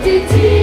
did you?